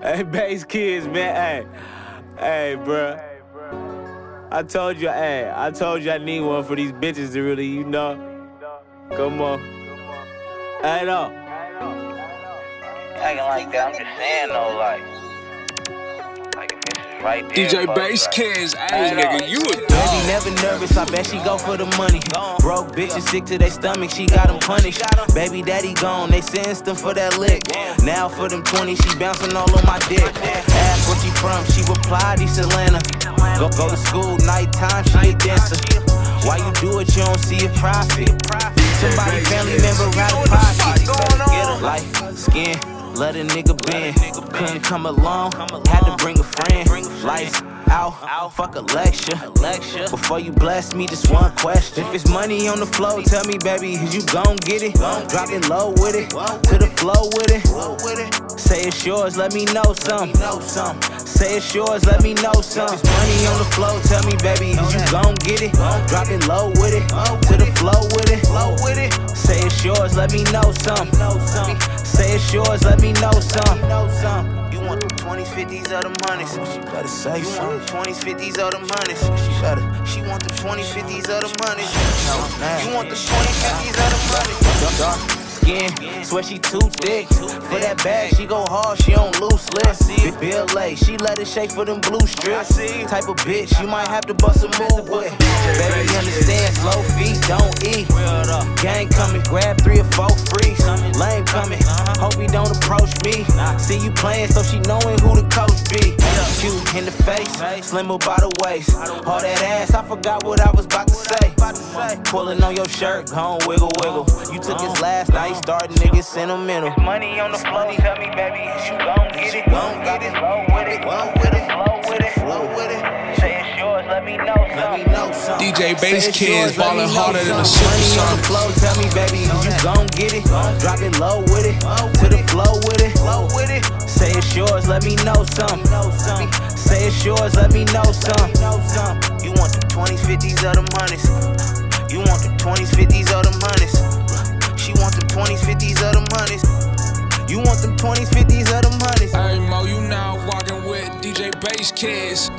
Hey, Bass Kids, man. Hey, hey, bruh. I told you, hey, I told you I need one for these bitches to really, you know. Come on. Hey, no. Acting like that, I'm just saying though, like. Like if this is right there. DJ fuck, Bass like, Kids, hey nigga, you a Baby dog. Never nervous, I bet she go for the money. Broke bitches sick to their stomach, she got them punished. Baby daddy gone, they sentenced him for that lick. Now for them 20, she bouncing all on my dick. Ask where she from, she replied, East Atlanta. Go, go to school, nighttime, she a dancer. Why you do it, you don't see a profit. Somebody family member out of pocket. Get a life, skin, let a nigga bend. Couldn't come along, had to bring a friend. Out, fuck a lecture. Before you bless me, just one question. If it's money on the floor, tell me, baby, is you gon' get it? Drop it low with it, to the flow with it. Say it's yours, let me know some. Say it's yours, let me know some. If it's money on the floor, tell me, baby, is you gon' get it? Drop it low with it, to the flow with it. Say it's yours, let me know some. Say it's yours, let me know some. You want the 20s, 50s, or the monies? She better say you want the 20s, 50s, or the monies? She better. She want the 20s, 50s, or the monies? You want the 20s, 50s, or the monies? Dark skin, swear she too thick. For that bag, she go hard, she don't loose lips. Big Bill lay, she let it shake for them blue strips. Type of bitch, you might have to bust a move with. Baby, understand, slow feet, don't eat. Gang coming, grab three or four freaks. Lame playing, so she knowing who the coach be. Cute in the face, slim up by the waist. All that ass, I forgot what I was about to say. Pulling on your shirt, gon' wiggle, wiggle. You took his last night, starting niggas sentimental. Money on the floor, tell me, baby, is you gon' get it? Gon' get it, low with it, low with it, flow with it, flow with it. Say it's yours, let me know Let me something. know something. DJ Bass Kids yours, ballin' harder than a something. super Money on the flow, tell me, baby, you gon' get it? Drop it low with it, to the flow with it. Yours, let me know something. Say it's yours, let me know something. You want the 20s, 50s, or the monies? You want the 20s, 50s, or the monies? She want the 20s, 50s, or the monies? You want them 20s, 50s, or the monies? Hey Mo, you now walking with DJ Bass Kids.